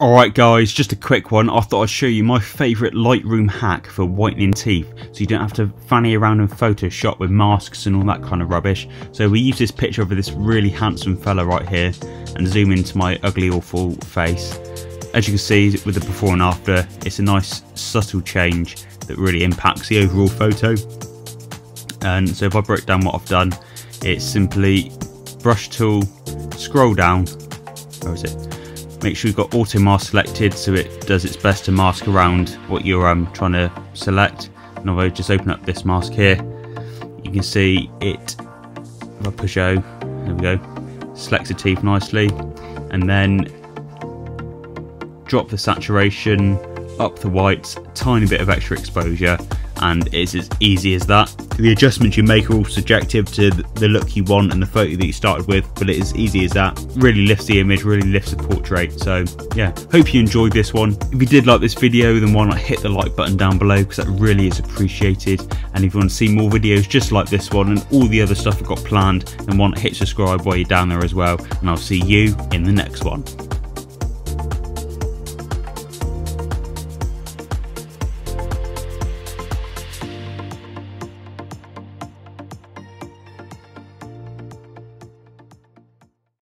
Alright guys, just a quick one. I thought I'd show you my favourite Lightroom hack for whitening teeth so you don't have to fanny around in Photoshop with masks and all that kind of rubbish. So we use this picture of this really handsome fella right here and zoom into my ugly awful face. As you can see with the before and after, it's a nice subtle change that really impacts the overall photo. And so if I break down what I've done, it's simply brush tool, scroll down, where is it? Make sure you've got auto mask selected so it does its best to mask around what you're um, trying to select. And if I just open up this mask here, you can see it, if I push O, there we go, selects the teeth nicely. And then drop the saturation, up the whites, tiny bit of extra exposure, and it's as easy as that. The adjustments you make are all subjective to the look you want and the photo that you started with, but it is easy as that. Really lifts the image, really lifts the portrait. So yeah, hope you enjoyed this one. If you did like this video, then why not hit the like button down below because that really is appreciated. And if you want to see more videos just like this one and all the other stuff I've got planned, then why not hit subscribe while you're down there as well. And I'll see you in the next one.